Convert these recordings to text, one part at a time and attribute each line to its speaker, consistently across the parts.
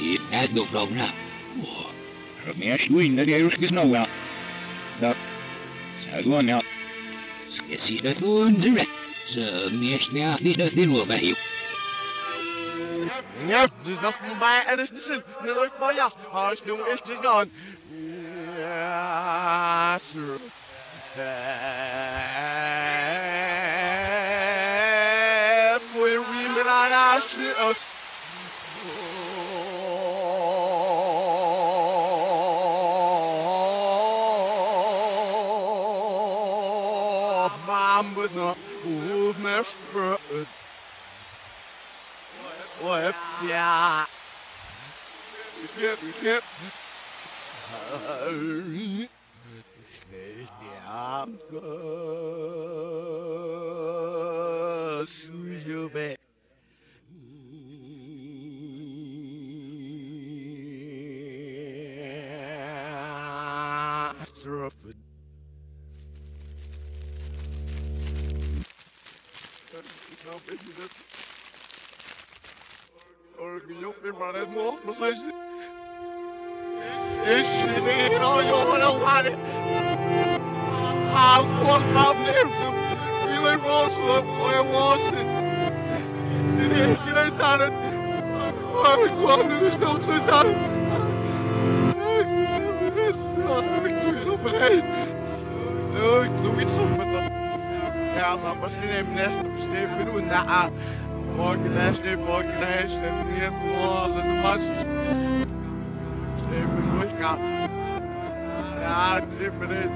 Speaker 1: i ädoflångna.
Speaker 2: Mies luinna ja juskis noua. No, sä tuon ja
Speaker 1: Ska siitä tuntere. Så mies ne ahti no sinua vähi.
Speaker 3: Ja, dus dat moet bij en is de zin. Nu lukt maar ja, als nu is het gaan. Ja, sir. Voor wie me naar huis Mam with no who mess for What yeah. Yep, yep. Suyube. Surfing. Orgulho Eu não seçti. İşini inanıyorum hani. Affolmam nefsim. Bilir o oyum olsun. İlişkiler tanıt. Orgulho estão sustando. Orgulho, bem. Orgulho, bem. Ai, tu isso Ja, maar was die neem nest of steep doen na morgen nest neem morgen nest en hier morgen de was steep moet gaan ja zip erin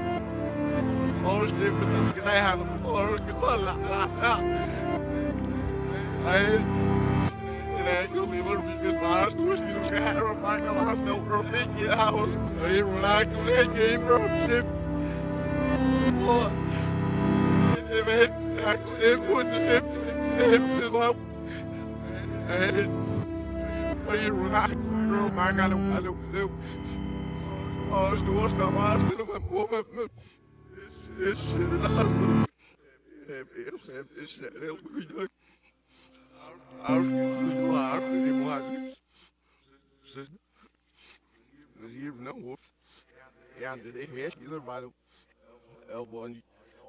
Speaker 3: oh steep het is gedaan morgen voilà ja hij Nee, ik wil niet meer wie is maar als toen die nog gaan op maar kan was nou op ik je hou hier wil ik nog een game bro zip Hier, nou hoor. Ja, de DMS, die er waren. Elbow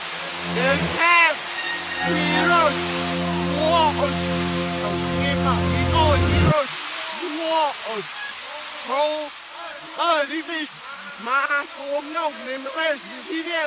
Speaker 3: you know, ja, die oes, en als ik in. Gewoon. Ne wil je bij die pech, maar zo. Ja, nu heb ze zin aan. Het wordt niet uit, you know what. Ik kan het nou, ja. En. Ja, het van ja. Het hem. Heroes. Wow. Hierma, hier, heroes. Wow. Ho. Ah, die vis. Maar schoon nog, neem de rest, die zie je.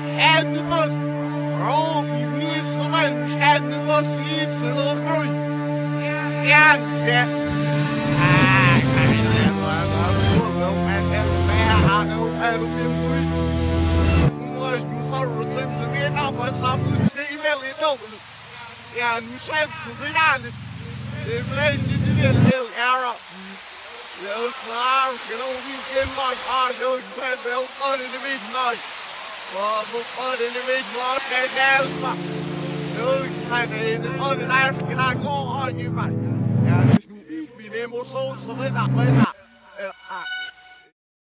Speaker 3: suu. Ha, se sive. Pronto. Seria você. Yes, ne nasci. Yes, nasci. A boi esqueciada. E a opção. Vai ser essa vez. É livre de na boa. É de nós. Oh, isso menos. É de nós isso não foi. É de Ah, Mas não só o tempo de ver, não, mas sabe o que é ele então. Ja, nu zijn ze gedaan. Ik bleef niet in heel erg. Heel zwaar, geloof ik in mijn hart. Ik ben wel van in de midnight. We van in de midnight, kijk uit, maar. Ik ga in de